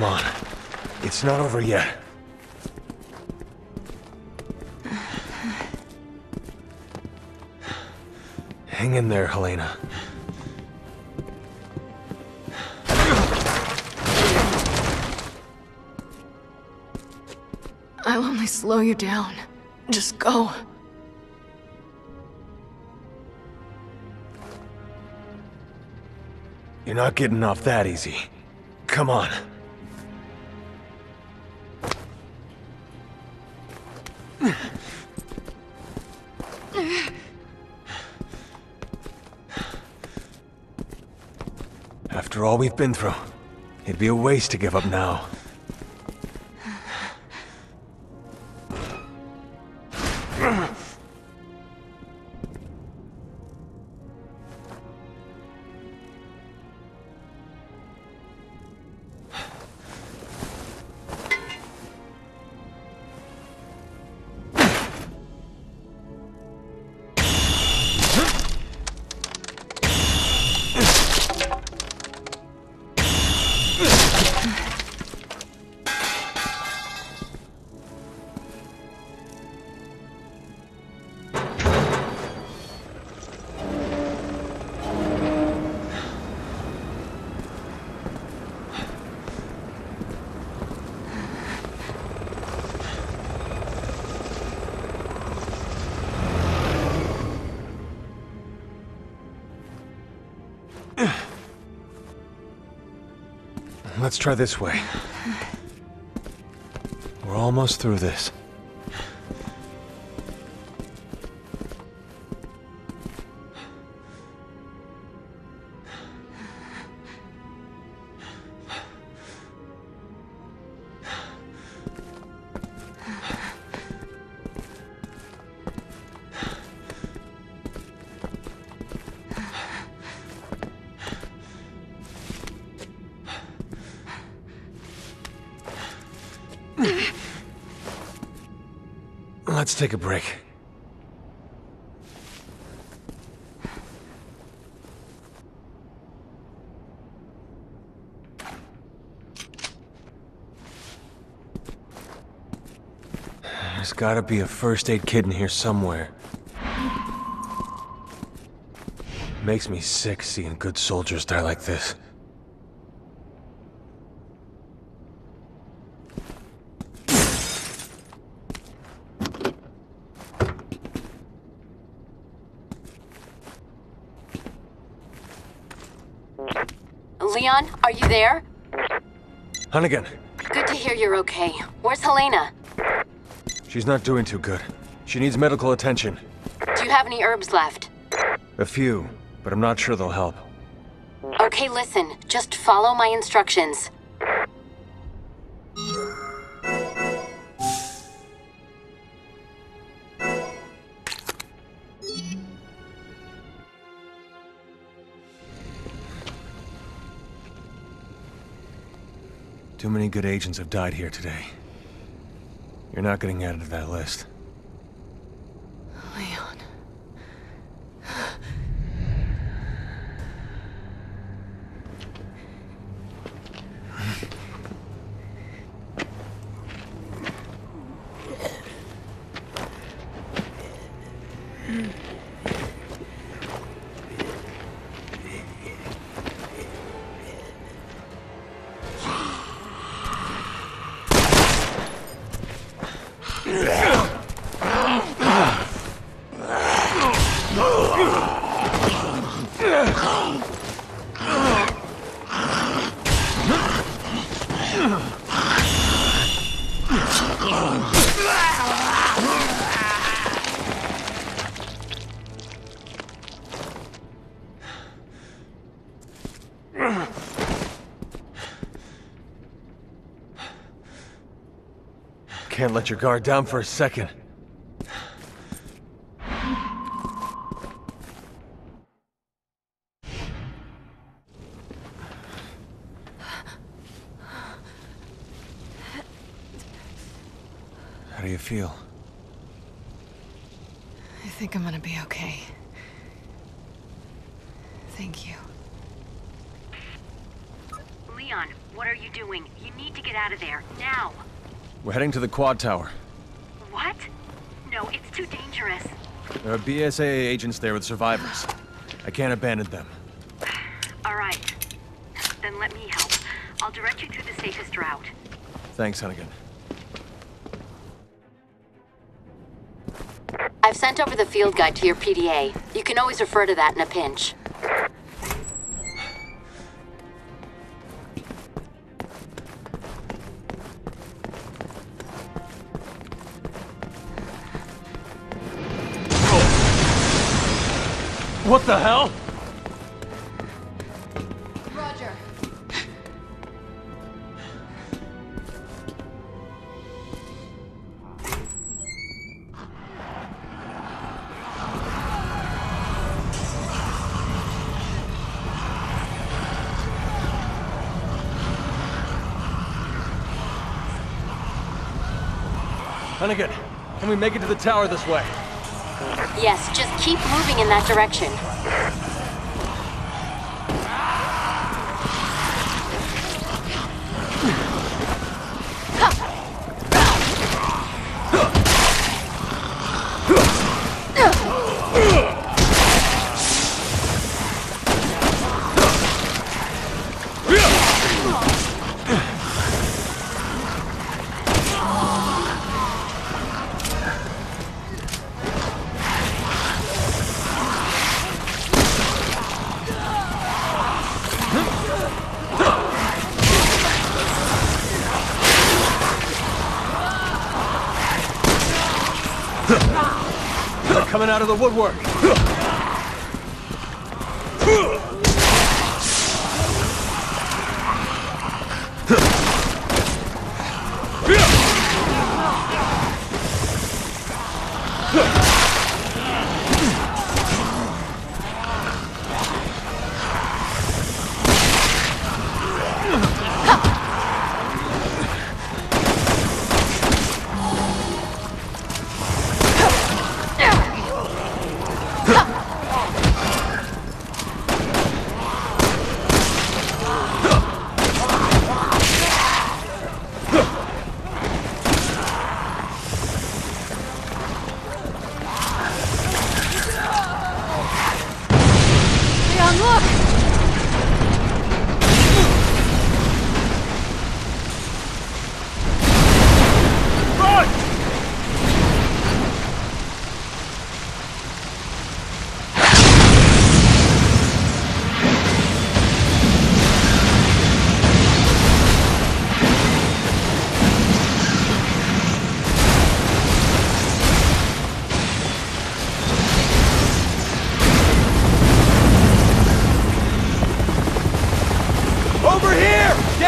Come on. It's not over yet. Hang in there, Helena. I'll only slow you down. Just go. You're not getting off that easy. Come on. After all we've been through, it'd be a waste to give up now. Let's try this way. We're almost through this. Let's take a break. There's gotta be a first aid kit in here somewhere. Makes me sick seeing good soldiers die like this. Leon, are you there? Hunnigan, Good to hear you're okay. Where's Helena? she's not doing too good. She needs medical attention. Do you have any herbs left? A few, but I'm not sure they'll help. Okay, listen. Just follow my instructions. Too many good agents have died here today. You're not getting added to that list. Can't let your guard down for a second. How do you feel? I think I'm gonna be okay. Thank you. Leon, What are you doing? You need to get out of there, now. We're heading to the quad tower. What? No, it's too dangerous. There are BSAA agents there with survivors. I can't abandon them. All right. Then let me help. I'll direct you through the safest route. Thanks, Hunnigan. I've sent over the field guide to your PDA. You can always refer to that in a pinch. What the hell? Roger. Hunnigan, can we make it to the tower this way? Yes, just keep moving in that direction. Coming out of the woodwork.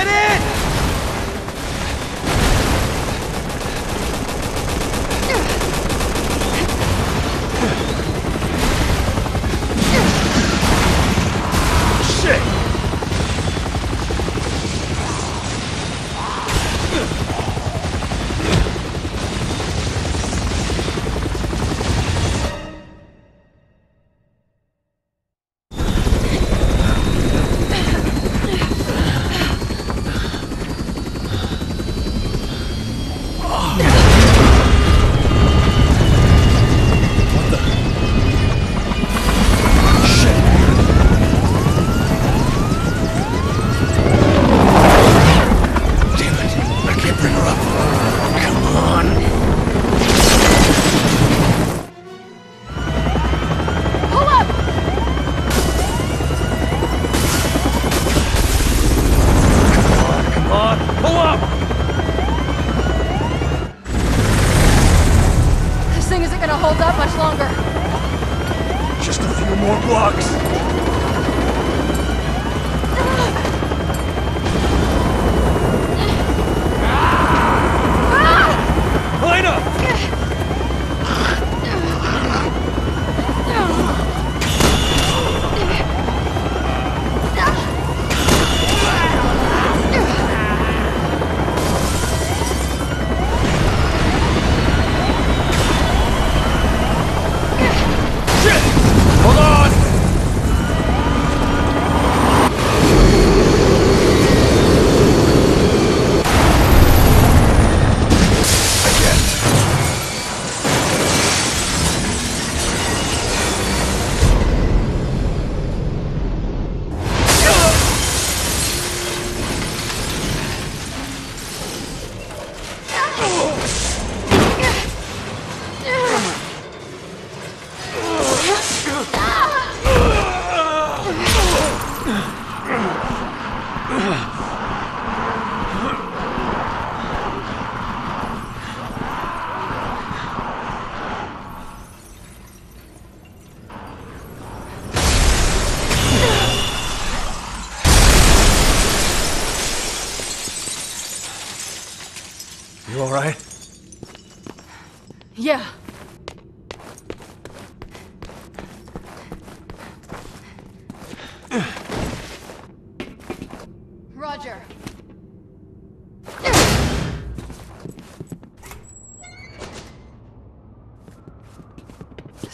Here! Get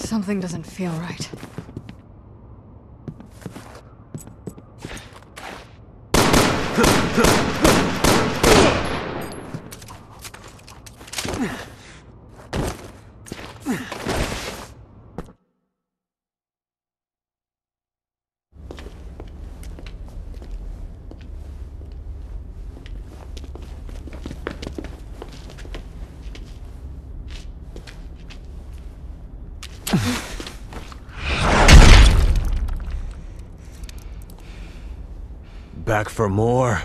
Something doesn't feel right. Back for more?